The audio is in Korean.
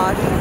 말이